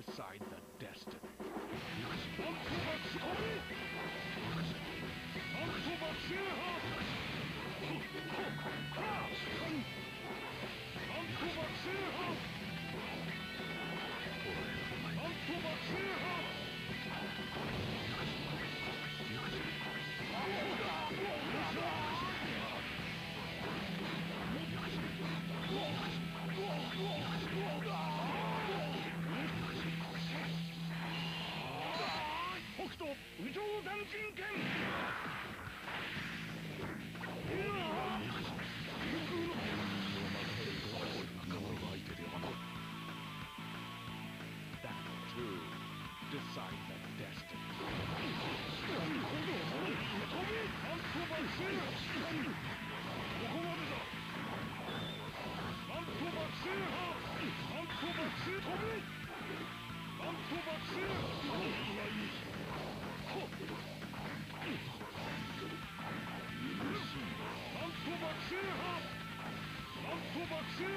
decide the destiny. 宇宙斬神剣 That too decides the destiny. なん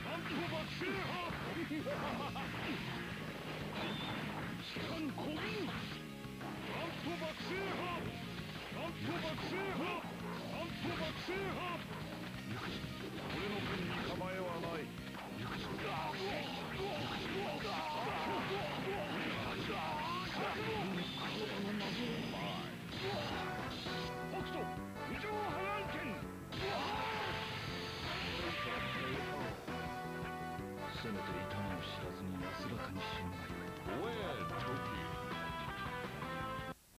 と爆心派。せめて